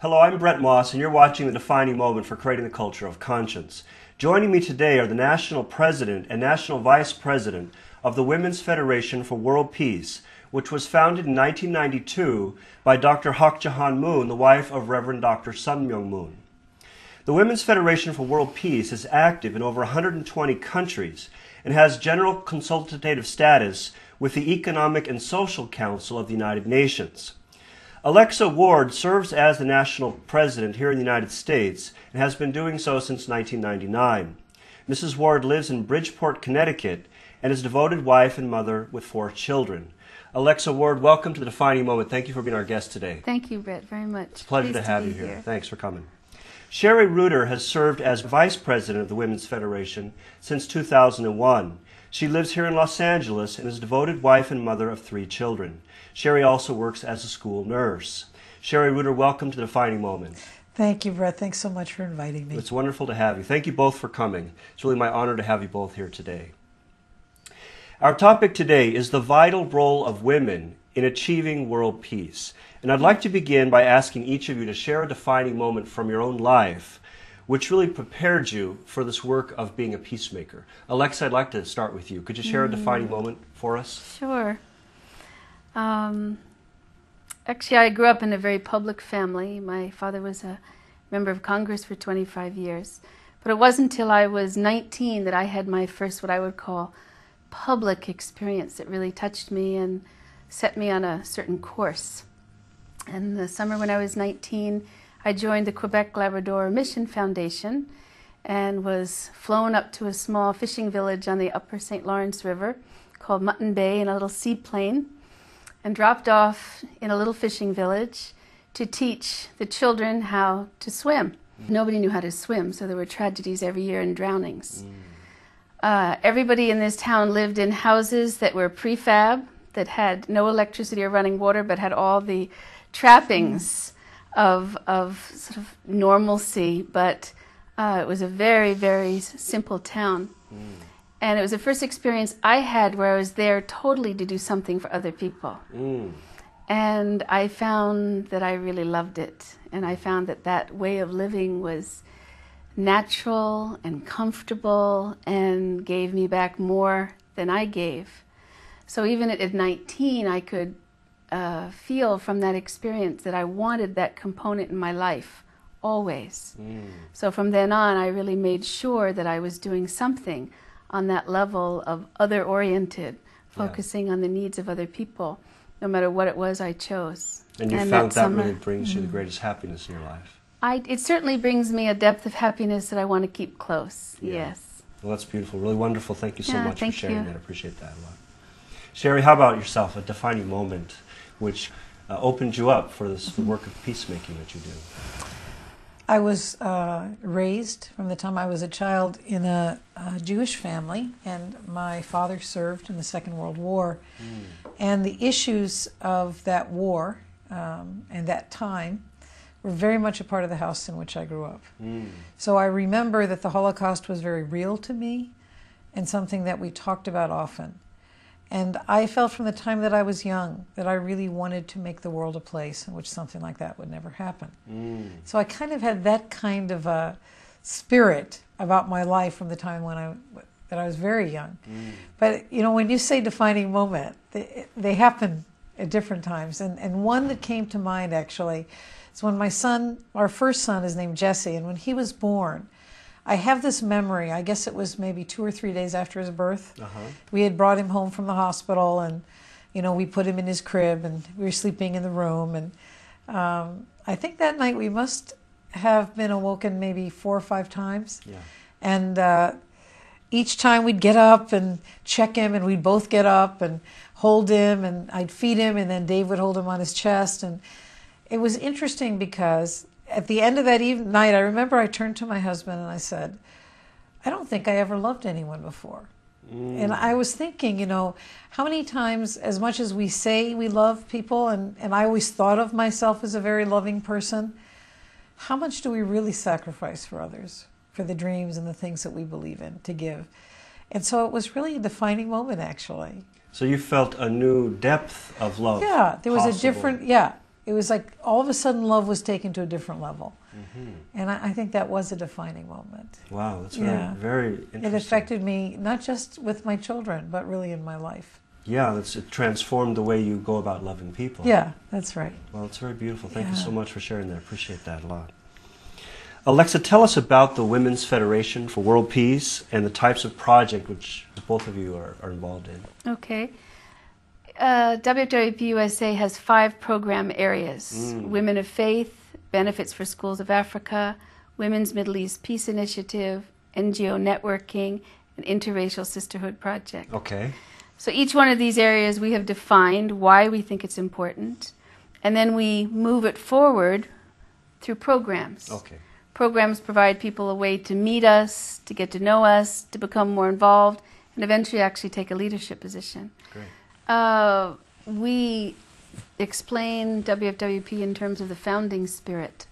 Hello, I'm Bret Moss, and you're watching the defining moment for creating the culture of conscience. Joining me today are the National President and National Vice President of the Women's Federation for World Peace, which was founded in 1992 by Dr. Hak Ja Han Moon, the wife of Reverend Dr. Sun Myung Moon. The Women's Federation for World Peace is active in over 120 countries and has general consultative status with the Economic and Social Council of the United Nations. Alexa Ward serves as the national president here in the United States and has been doing so since 1999. Mrs. Ward lives in Bridgeport, Connecticut, and is a devoted wife and mother with four children. Alexa Ward, welcome to the defining moment. Thank you for being our guest today. Thank you, Bret, very much. It's a pleasure Pleased to have be you here. Thanks for coming. Sheri Rueter has served as vice president of the Women's Federation since 2001. She lives here in Los Angeles and is a devoted wife and mother of three children. Sheri also works as a school nurse. Sheri Rueter, welcome to the defining moment. Thank you, Bret. Thanks so much for inviting me. It's wonderful to have you. Thank you both for coming. It's really my honor to have you both here today. Our topic today is the vital role of women in achieving world peace. And I'd like to begin by asking each of you to share a defining moment from your own life which really prepared you for this work of being a peacemaker. Alexa, I'd like to start with you. Could you share a defining moment for us? Sure. Um, actually, I grew up in a very public family. My father was a member of Congress for 25 years. But it wasn't until I was 19 that I had my first, what I would call, public experience that really touched me and set me on a certain course. And the summer when I was 19, I joined the Quebec Labrador Mission Foundation and was flown up to a small fishing village on the upper St. Lawrence River called Mutton Bay in a little seaplane and dropped off in a little fishing village to teach the children how to swim. Nobody knew how to swim, so there were tragedies every year and drownings. Mm. Uh, everybody in this town lived in houses that were prefab, that had no electricity or running water, but had all the trappings of, of sort of normalcy. But uh, it was a very, very simple town. Mm. And it was the first experience I had where I was there totally to do something for other people. Mm. And I found that I really loved it. And I found that that way of living was natural and comfortable and gave me back more than I gave. So even at 19, I could uh, feel from that experience that I wanted that component in my life always. Mm. So from then on, I really made sure that I was doing something on that level of other oriented, focusing yeah. on the needs of other people, no matter what it was I chose. And you and found that, that summer, really brings mm-hmm. you the mm-hmm. greatest happiness in your life. I, it certainly brings me a depth of happiness that I want to keep close. Yeah. Yes. Well, that's beautiful. Really wonderful. Thank you so yeah, much for sharing you. that. I appreciate that a lot. Sheri, how about yourself? A defining moment which uh, opened you up for this work of peacemaking that you do. I was uh, raised from the time I was a child in a, a, Jewish family, and my father served in the Second World War. Mm. And the issues of that war um, and that time were very much a part of the house in which I grew up. Mm. So I remember that the Holocaust was very real to me and something that we talked about often. And I felt from the time that I was young that I really wanted to make the world a place in which something like that would never happen. Mm. So I kind of had that kind of a spirit about my life from the time when I that I was very young. Mm. But you know, when you say defining moment, they, they happen at different times. And and one that came to mind actually is when my son, our first son, is named Jesse, and when he was born. I have this memory. I guess it was maybe two or three days after his birth. Uh-huh. We had brought him home from the hospital, and you know we put him in his crib, and we were sleeping in the room. And um, I think that night we must have been awoken maybe four or five times. Yeah. And uh, each time we'd get up and check him, and we'd both get up and hold him, and I'd feed him, and then Dave would hold him on his chest, and it was interesting because at the end of that even- night, I remember I turned to my husband and I said, I don't think I ever loved anyone before. Mm. And I was thinking, you know, how many times, as much as we say we love people, and, and I always thought of myself as a very loving person, how much do we really sacrifice for others, for the dreams and the things that we believe in to give? And so it was really a defining moment, actually. So you felt a new depth of love. Yeah, there was possible. a different, yeah, it was like all of a sudden love was taken to a different level. Mm-hmm. And I, I think that was a defining moment. Wow, that's Yeah. very, very interesting. It affected me not just with my children, but really in my life. Yeah, that's, it transformed the way you go about loving people. Yeah, that's right. Well, it's very beautiful. Thank you so much for sharing that. I appreciate that a lot. Alexa, tell us about the Women's Federation for World Peace and the types of project which both of you are, are involved in. Okay. Uh, WWP USA has five program areas Mm. Women of Faith, Benefits for Schools of Africa, Women's Middle East Peace Initiative, NGO Networking, and Interracial Sisterhood Project. Okay. So each one of these areas we have defined why we think it's important, and then we move it forward through programs. Okay. Programs provide people a way to meet us, to get to know us, to become more involved, and eventually actually take a leadership position. Great. Uh, we explain WFWP in terms of the founding spirit.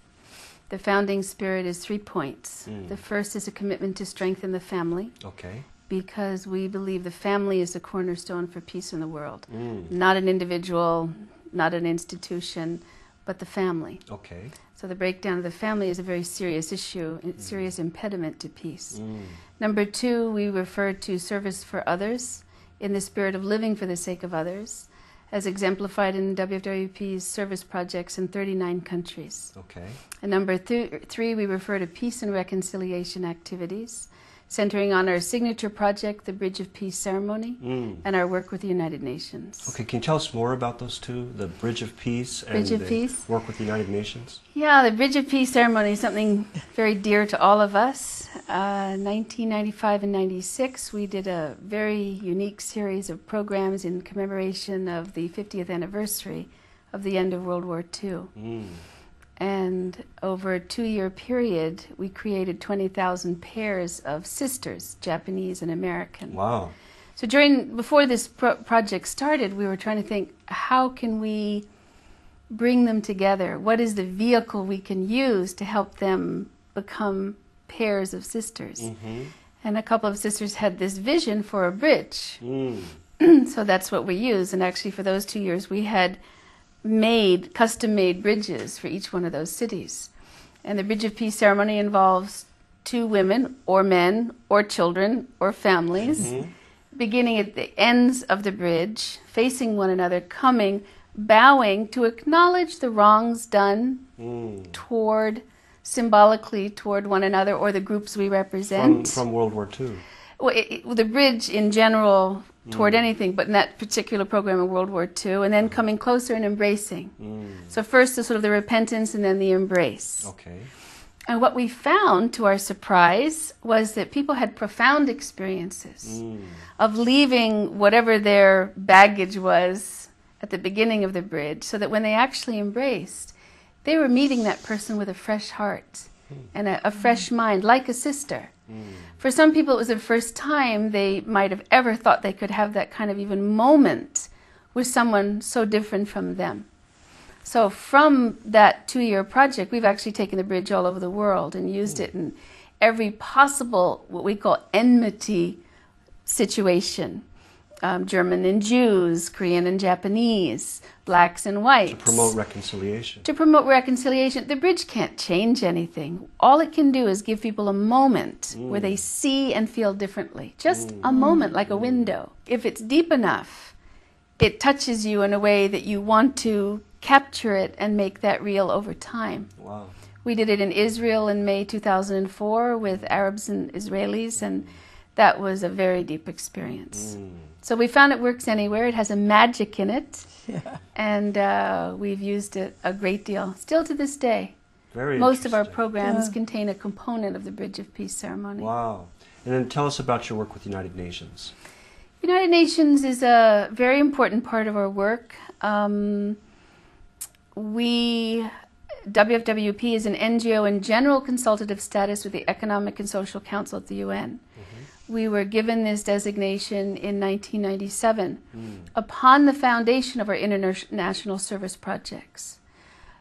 The founding spirit is three points. Mm. The first is a commitment to strengthen the family Okay. because we believe the family is the cornerstone for peace in the world. Mm. Not an individual, not an institution, but the family. Okay. So the breakdown of the family is a very serious issue, a serious impediment to peace. Mm. Number two, we refer to service for others in the spirit of living for the sake of others, as exemplified in WWP's service projects in 39 countries. Okay. And number th- three, we refer to peace and reconciliation activities, centering on our signature project, the Bridge of Peace ceremony, Mm. and our work with the United Nations. Okay, can you tell us more about those two, the Bridge of Peace and Bridge of the Peace? work with the United Nations? Yeah, the Bridge of Peace ceremony is something very dear to all of us. Uh, 1995 and 96, we did a very unique series of programs in commemoration of the 50th anniversary of the end of World War II. Mm. And over a two year period, we created 20,000 pairs of sisters, Japanese and American. Wow. So during before this pro- project started, we were trying to think how can we bring them together? What is the vehicle we can use to help them become pairs of sisters? Mm-hmm. And a couple of sisters had this vision for a bridge. Mm. so that's what we used. And actually, for those two years, we had made custom made bridges for each one of those cities. And the Bridge of Peace ceremony involves two women, or men, or children, or families, Mhm. beginning at the ends of the bridge, facing one another, coming, bowing to acknowledge the wrongs done Mm. toward, symbolically toward one another or the groups we From, represent from World War II. well, it, it, the bridge in general toward Mm. anything, but in that particular program in World War II, and then coming closer and embracing. Mm. So first the sort of the repentance and then the embrace. Okay. And what we found, to our surprise, was that people had profound experiences Mm. of leaving whatever their baggage was at the beginning of the bridge, so that when they actually embraced, they were meeting that person with a fresh heart and a, a fresh mind, like a sister. Mm. For some people, it was the first time they might have ever thought they could have that kind of even moment with someone so different from them. So, from that two year project, we've actually taken the bridge all over the world and used it in every possible, what we call enmity situation um, German and Jews, Korean and Japanese, blacks and whites To promote reconciliation. to promote reconciliation. The bridge can't change anything. All it can do is give people a moment where they see and feel differently. Just a moment, like a window. If it's deep enough, it touches you in a way that you want to capture it and make that real over time. Wow. We did it in Israel in May 2004 with Arabs and Israelis, and that was a very deep experience. Mm. So we found it works anywhere. It has a magic in it Yeah. and uh, we've used it a great deal. Still to this day, Very most of our programs Yeah. contain a component of the Bridge of Peace ceremony. Wow. And then tell us about your work with the United Nations. United Nations is a very important part of our work. Um, we WFWP is an NGO in general consultative status with the Economic and Social Council at the UN. We were given this designation in 1997 Mm. upon the foundation of our international service projects.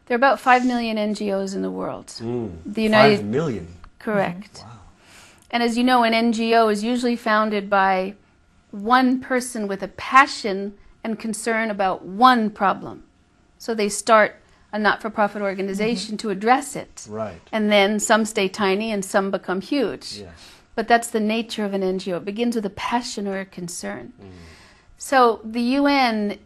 There are about 5 million NGOs in the world. Mm. The United Five million. Correct. Wow. And as you know, an NGO is usually founded by one person with a passion and concern about one problem. So they start a not-for-profit organization to address it. Right. And then some stay tiny and some become huge. Yes. But that's the nature of an NGO. It begins with a passion or a concern. Mm. So the UN,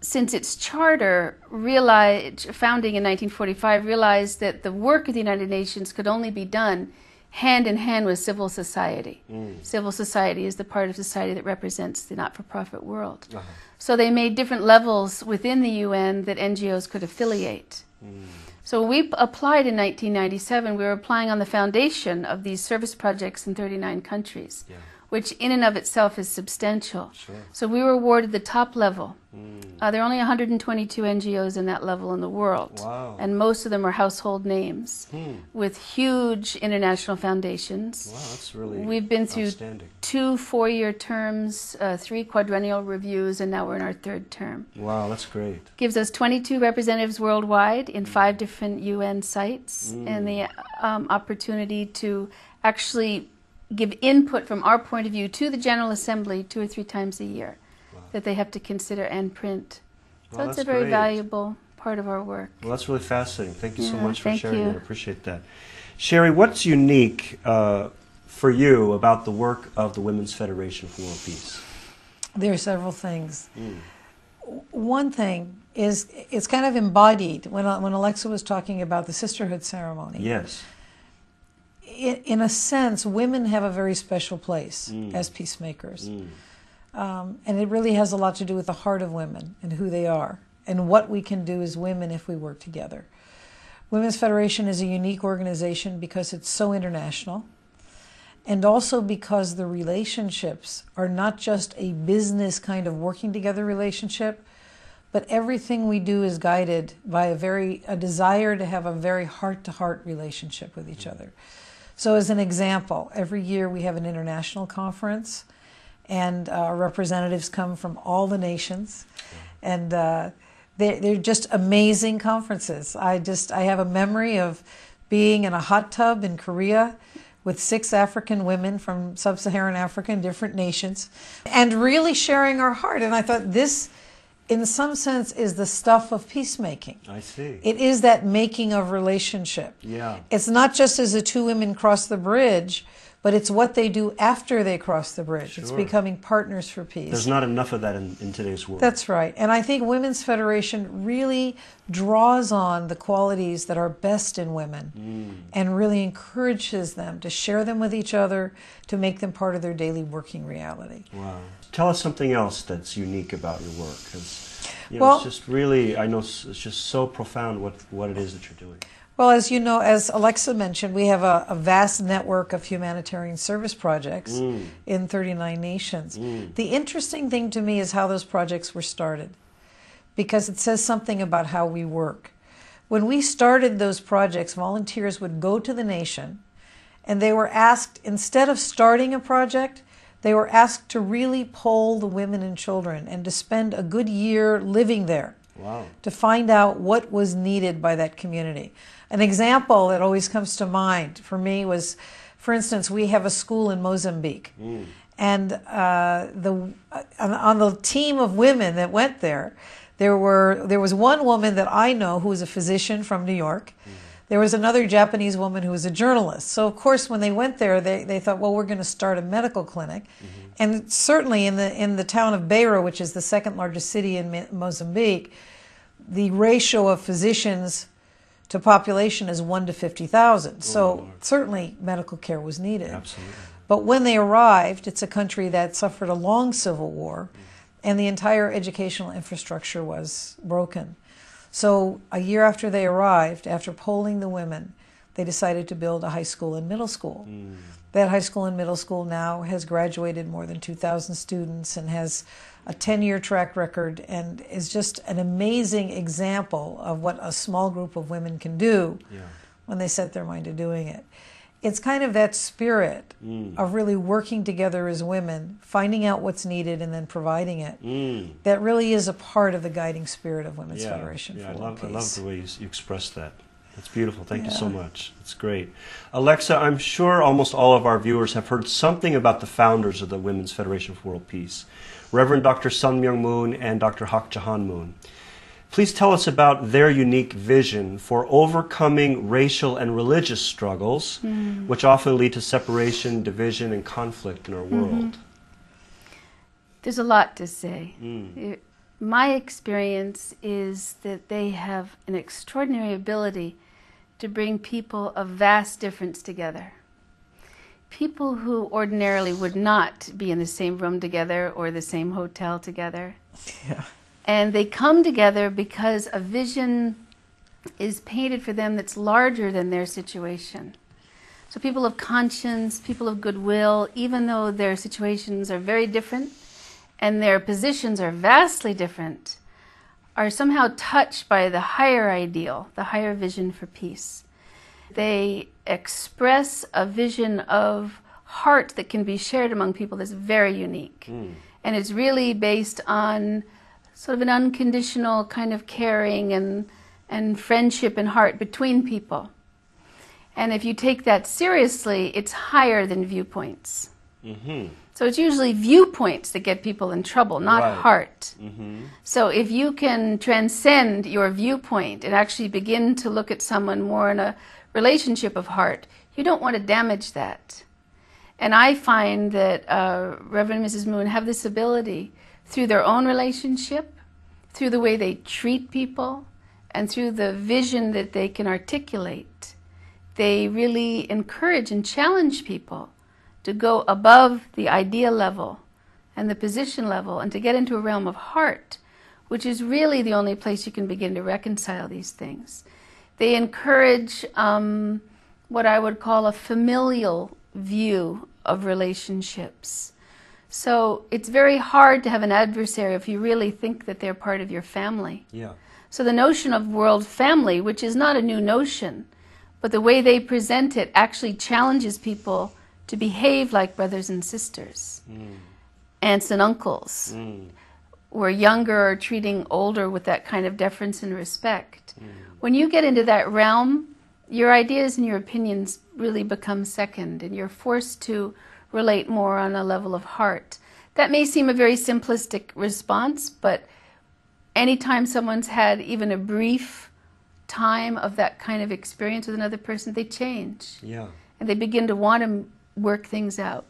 since its charter, realized, founding in 1945, realized that the work of the United Nations could only be done hand in hand with civil society. Mm. Civil society is the part of society that represents the not-for-profit world. Uh-huh. So they made different levels within the UN that NGOs could affiliate. Mm. So when we applied in 1997. We were applying on the foundation of these service projects in 39 countries, Yeah. Which in and of itself is substantial. Sure. So we were awarded the top level. Uh, there are only 122 NGOs in that level in the world, Wow. and most of them are household names Hmm. with huge international foundations. Wow, that's really We've been through two four-year terms, uh, three quadrennial reviews, and now we're in our third term. Wow, that's great. Gives us 22 representatives worldwide in five different UN sites, Mm. and the um, opportunity to actually give input from our point of view to the General Assembly two or three times a year that they have to consider and print. So Well, it's a very great. valuable part of our work. Well, that's really fascinating. Thank you so much for sharing you. that. I appreciate that. Sheri, what's unique uh, for you about the work of the Women's Federation for World Peace? There are several things. Mm. One thing is it's kind of embodied when when Alexa was talking about the sisterhood ceremony. Yes. In, in a sense, women have a very special place Mm. as peacemakers, Mm. um, and it really has a lot to do with the heart of women and who they are and what we can do as women if we work together. Women's Federation is a unique organization because it's so international and also because the relationships are not just a business kind of working together relationship, but everything we do is guided by a very a desire to have a very heart to heart relationship with each other. So, as an example, every year we have an international conference, and uh, representatives come from all the nations, and uh, they're, they're just amazing conferences. I just I have a memory of being in a hot tub in Korea with six African women from sub-Saharan Africa and different nations, and really sharing our heart. And I thought this, in some sense, is the stuff of peacemaking. I see. It is that making of relationship. yeah. It's not just as the two women cross the bridge, but it's what they do after they cross the bridge. It's becoming partners for peace. There's not enough of that in, in today's world. That's right. And I think Women's Federation really draws on the qualities that are best in women Mm. and really encourages them to share them with each other to make them part of their daily working reality. Wow. Tell us something else that's unique about your work, you know, Well- it's just really, I know it's just so profound what what it is that you're doing. Well, as you know, as Alexa mentioned, we have a, a vast network of humanitarian service projects Mm. in 39 nations. Mm. The interesting thing to me is how those projects were started because it says something about how we work. When we started those projects, volunteers would go to the nation and they were asked, instead of starting a project, they were asked to really poll the women and children and to spend a good year living there Wow. to find out what was needed by that community. An example that always comes to mind for me was, for instance, we have a school in Mozambique, Mm. and uh, the on, on the team of women that went there, there were there was one woman that I know who was a physician from New York. There was another Japanese woman who was a journalist. So of course, when they went there, they, they thought, well, we're going to start a medical clinic, and certainly in the in the town of Beira, which is the second largest city in Mozambique, the ratio of physicians to population is one to fifty thousand. Oh, so Lord. certainly medical care was needed. Absolutely. But when they arrived, it's a country that suffered a long civil war, and the entire educational infrastructure was broken. So a year after they arrived, after polling the women, they decided to build a high school and middle school. Mm. That high school and middle school now has graduated more than 2,000 students and has a 10 year track record and is just an amazing example of what a small group of women can do Yeah. when they set their mind to doing it. It's kind of that spirit Mm. of really working together as women, finding out what's needed and then providing it. Mm. That really is a part of the guiding spirit of Women's Yeah. Federation yeah, for I World love, I love the way you, you express that. That's beautiful. Thank you so much. That's great. Alexa, I'm sure almost all of our viewers have heard something about the founders of the Women's Federation for World Peace, Reverend Dr. Sun Myung Moon and Dr. Hak Ja Han Moon. Please tell us about their unique vision for overcoming racial and religious struggles, which often lead to separation, division, and conflict in our world. There's a lot to say. Mm. It- my experience is that they have an extraordinary ability to bring people of vast difference together. People who ordinarily would not be in the same room together or the same hotel together. Yeah. And they come together because a vision is painted for them that's larger than their situation. So, people of conscience, people of goodwill, even though their situations are very different and their positions are vastly different, are somehow touched by the higher ideal, the higher vision for peace. They express a vision of heart that can be shared among people that's very unique. And it's really based on sort of an unconditional kind of caring and, and friendship and heart between people. And if you take that seriously, it's higher than viewpoints. hmm So it's usually viewpoints that get people in trouble, not Right. heart. hmm So if you can transcend your viewpoint and actually begin to look at someone more in a relationship of heart, you don't want to damage that. And I find that uh, Reverend and Mrs. Moon have this ability through their own relationship, through the way they treat people, and through the vision that they can articulate. They really encourage and challenge people to go above the idea level and the position level and to get into a realm of heart, which is really the only place you can begin to reconcile these things. They encourage um, what I would call a familial view of relationships. So it's very hard to have an adversary if you really think that they're part of your family. Yeah. So the notion of world family, which is not a new notion, but the way they present it actually challenges people to behave like brothers and sisters, aunts and uncles, Mm. where younger are treating older with that kind of deference and respect. When you get into that realm, your ideas and your opinions really become second, and you're forced to relate more on a level of heart. That may seem a very simplistic response, but anytime someone's had even a brief time of that kind of experience with another person, they change Yeah. and they begin to want to work things out.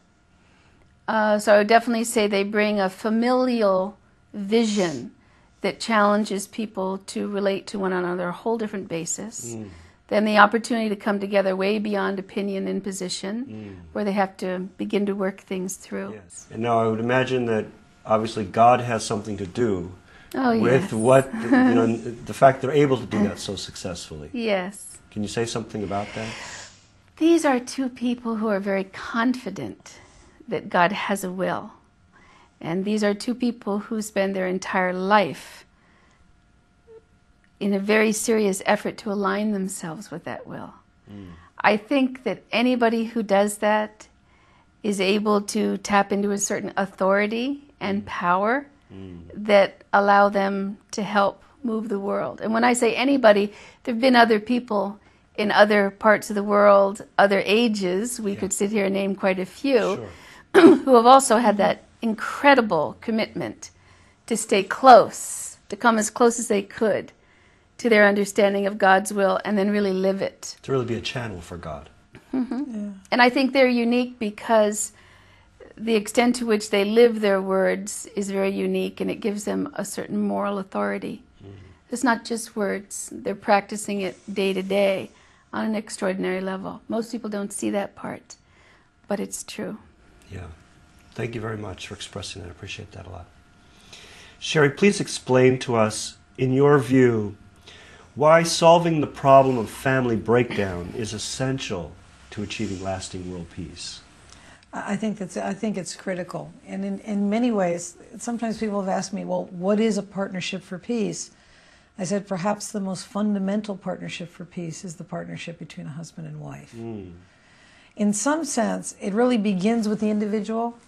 Uh, so I would definitely say they bring a familial vision that challenges people to relate to one another on a whole different basis. Mm. Then the opportunity to come together way beyond opinion and position, mm. where they have to begin to work things through. Yes. And now I would imagine that obviously God has something to do Oh, with yes. what you know the fact they're able to do uh, that so successfully. Yes. Can you say something about that? These are two people who are very confident that God has a will. And these are two people who spend their entire life in a very serious effort to align themselves with that will. Mm. I think that anybody who does that is able to tap into a certain authority and mm. power mm. that allow them to help move the world. And when I say anybody, there have been other people in other parts of the world, other ages. We could sit here and name quite a few Sure. who have also had that incredible commitment to stay close, to come as close as they could to their understanding of God's will and then really live it. To really be a channel for God. Mm-hmm. And I think they're unique because the extent to which they live their words is very unique and it gives them a certain moral authority. Mm-hmm. It's not just words, they're practicing it day to day on an extraordinary level. Most people don't see that part, but it's true. Yeah. Thank you very much for expressing that. I appreciate that a lot. Sheri, please explain to us, in your view, why solving the problem of family breakdown is essential to achieving lasting world peace. I I think that's I think it's critical, and in, in many ways, sometimes people have asked me, "Well, what is a partnership for peace?" I said, perhaps the most fundamental partnership for peace is the partnership between a husband and wife. Hmm. In some sense, it really begins with the individual.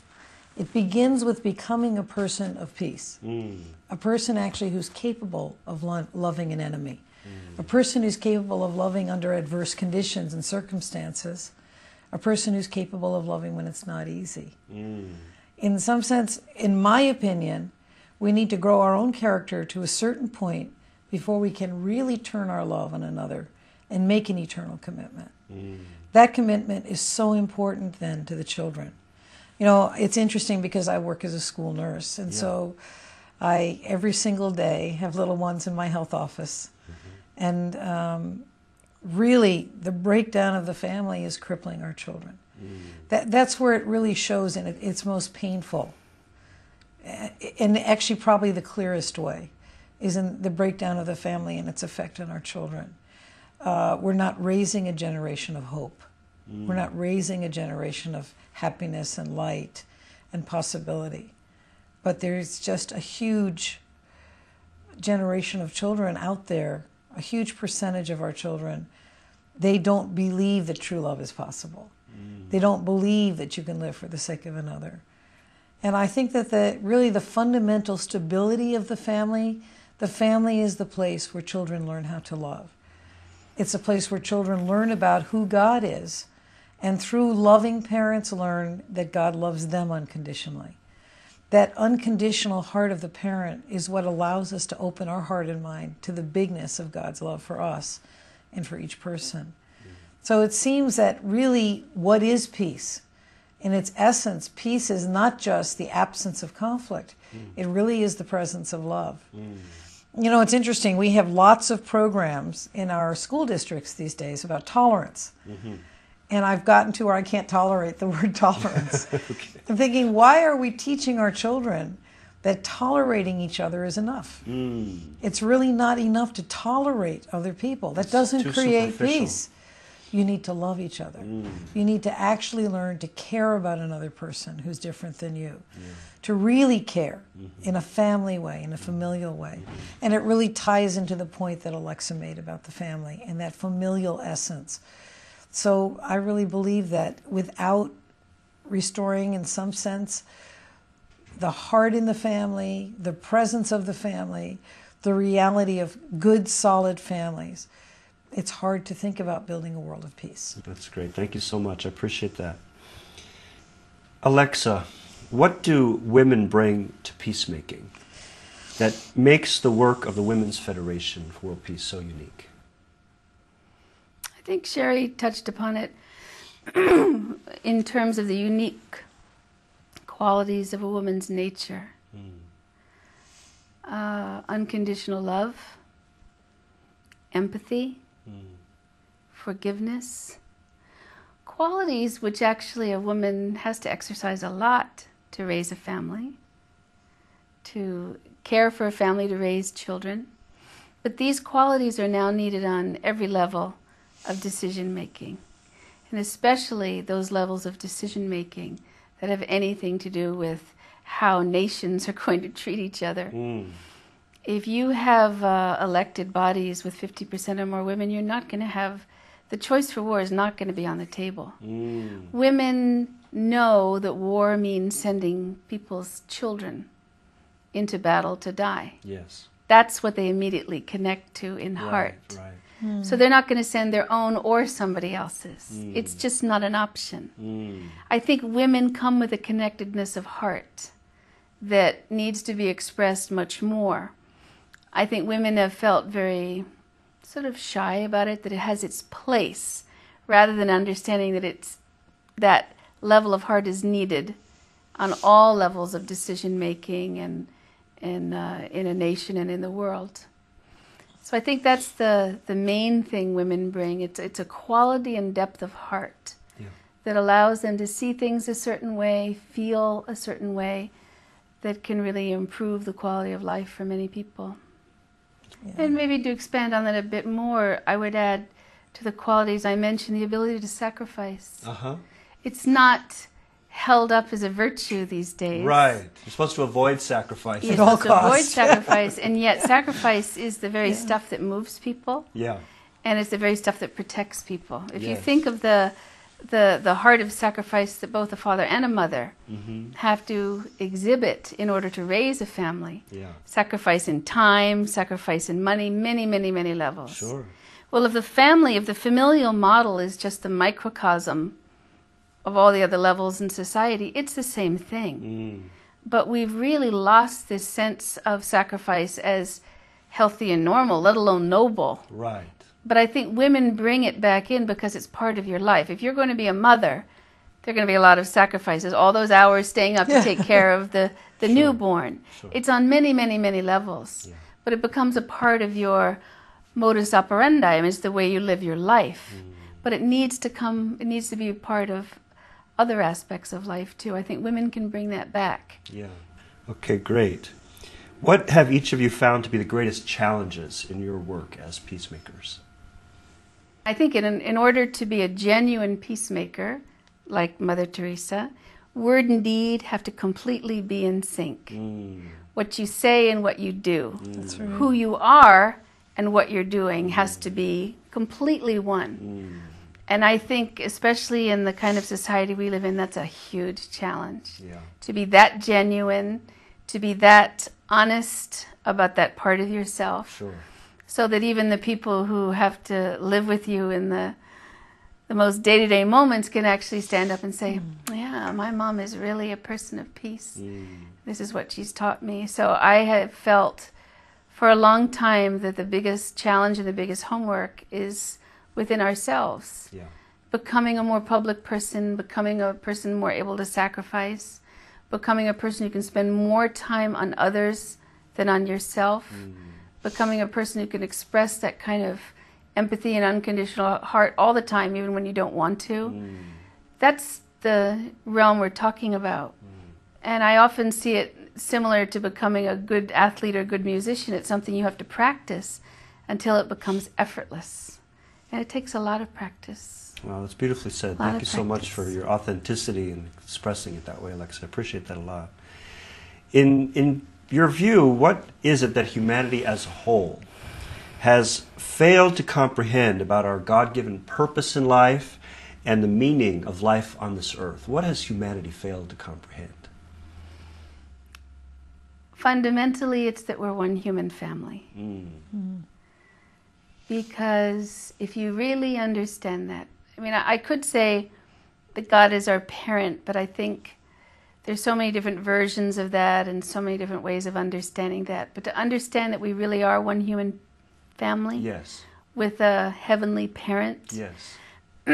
It begins with becoming a person of peace, hmm. a person actually who's capable of lo- loving an enemy, hmm. a person who's capable of loving under adverse conditions and circumstances, a person who's capable of loving when it's not easy. In some sense, in my opinion, we need to grow our own character to a certain point before we can really turn our love on another and make an eternal commitment. Mm. That commitment is so important then to the children. You know, it's interesting because I work as a school nurse, and Yeah. so I every single day have little ones in my health office, mm-hmm. and um, really the breakdown of the family is crippling our children. Mm. That that's where it really shows in it, its most painful, and actually probably the clearest way, is in the breakdown of the family and its effect on our children. Uh, we're not raising a generation of hope. We're not raising a generation of happiness and light and possibility. But there's just a huge generation of children out there, a huge percentage of our children, they don't believe that true love is possible. They don't believe that you can live for the sake of another. And I think that the really the fundamental stability of the family, the family is the place where children learn how to love. It's a place where children learn about who God is, and through loving parents learn that God loves them unconditionally. That unconditional heart of the parent is what allows us to open our heart and mind to the bigness of God's love for us and for each person. So it seems that really what is peace? In its essence, peace is not just the absence of conflict, hmm. it really is the presence of love. Hmm. You know, it's interesting. We have lots of programs in our school districts these days about tolerance. And I've gotten to where I can't tolerate the word tolerance. I'm thinking, why are we teaching our children that tolerating each other is enough? It's really not enough to tolerate other people. That doesn't create peace. You need to love each other. Mm. You need to actually learn to care about another person who's different than you. To really care mm-hmm. in a family way, in a mm-hmm. familial way. Mm-hmm. And it really ties into the point that Alexa made about the family and that familial essence. So I really believe that without restoring, in some sense, the heart in the family, the presence of the family, the reality of good, solid families, it's hard to think about building a world of peace. That's great. Thank you so much. I appreciate that. Alexa, what do women bring to peacemaking that makes the work of the Women's Federation for World Peace so unique? I think Sheri touched upon it in terms of the unique qualities of a woman's nature uh, unconditional love, empathy, forgiveness. Qualities which actually a woman has to exercise a lot to raise a family, to care for a family, to raise children. But these qualities are now needed on every level of decision making, and especially those levels of decision making that have anything to do with how nations are going to treat each other. If you have uh, elected bodies with 50% or more women, you're not going to have the choice for war is not going to be on the table. Mm. Women know that war means sending people's children into battle to die. Yes. That's what they immediately connect to in heart. Right. Hmm. So they're not going to send their own or somebody else's. Hmm. It's just not an option. Mm. I think women come with a connectedness of heart that needs to be expressed much more. I think women have felt very sort of shy about it, that it has its place, rather than understanding that it's that level of heart is needed on all levels of decision making and, and uh, in a nation and in the world. So I think that's the, the main thing women bring. It's, it's a quality and depth of heart Yeah. that allows them to see things a certain way, feel a certain way, that can really improve the quality of life for many people. Yeah. And maybe to expand on that a bit more, I would add to the qualities I mentioned the ability to sacrifice. Uh huh. It's not held up as a virtue these days. Right. You're supposed to avoid sacrifice. You're At all supposed to avoid sacrifice, and yet sacrifice is the very stuff that moves people, Yeah. and it's the very stuff that protects people. If you think of the the the heart of sacrifice that both a father and a mother Mm-hmm. have to exhibit in order to raise a family, Yeah. sacrifice in time, sacrifice in money, many, many, many levels. Sure. Well, if the family, if the familial model is just the microcosm of all the other levels in society, it's the same thing. Mm. But we've really lost this sense of sacrifice as healthy and normal, let alone noble. Right. But I think women bring it back in because it's part of your life. If you're going to be a mother, there are going to be a lot of sacrifices. All those hours staying up to take care of the, the Sure. newborn. Sure. It's on many, many, many levels. Yeah. But it becomes a part of your modus operandi. I mean, it's the way you live your life. Mm. But it needs to come, it needs to be a part of other aspects of life too. I think women can bring that back. Yeah. Okay, great. What have each of you found to be the greatest challenges in your work as peacemakers? I think in, in order to be a genuine peacemaker, like Mother Teresa, word and deed have to completely be in sync. Mm. What you say and what you do, That's right. who you are and what you're doing has to be completely one. Mm. And I think, especially in the kind of society we live in, that's a huge challenge. Yeah. To be that genuine, to be that honest about that part of yourself Sure. So that even the people who have to live with you in the the most day-to-day moments can actually stand up and say, "Yeah, my mom is really a person of peace. Mm. This is what she's taught me." So I have felt for a long time that the biggest challenge and the biggest homework is within ourselves. Yeah. Becoming a more public person, becoming a person more able to sacrifice, becoming a person who can spend more time on others than on yourself Mm. Becoming a person who can express that kind of empathy and unconditional heart all the time, even when you don't want to. Mm. That's the realm we're talking about. And I often see it similar to becoming a good athlete or a good musician. It's something you have to practice until it becomes effortless. And it takes a lot of practice. Well, that's beautifully said. Thank you so much for your authenticity and expressing it that way, Alexa. I appreciate that a lot. In in your view, what is it that humanity as a whole has failed to comprehend about our God-given purpose in life and the meaning of life on this earth? What has humanity failed to comprehend? Fundamentally, it's that we're one human family. Mm. Because if you really understand that, I mean, I could say that God is our parent, but I think there's so many different versions of that and so many different ways of understanding that. But to understand that we really are one human family Yes. with a heavenly parent, Yes.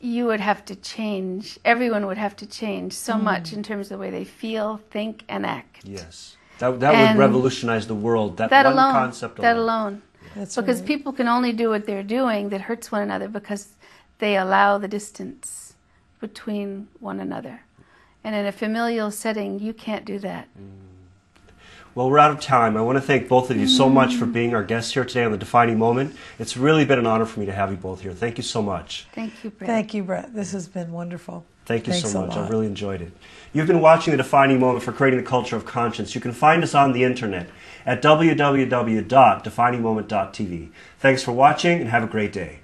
you would have to change. Everyone would have to change so hmm. much in terms of the way they feel, think, and act. Yes. That, that would revolutionize the world. That, That one alone, concept that alone. alone. That's because right. people can only do what they're doing that hurts one another because they allow the distance between one another. And in a familial setting, you can't do that. Mm. Well, we're out of time. I want to thank both of you so much for being our guests here today on The Defining Moment. It's really been an honor for me to have you both here. Thank you so much. Thank you, Bret. Thank you, Bret. This has been wonderful. Thank you Thanks so much. I've really enjoyed it. You've been watching The Defining Moment for Creating the Culture of Conscience. You can find us on the internet at www.definingmoment.tv. Thanks for watching and have a great day.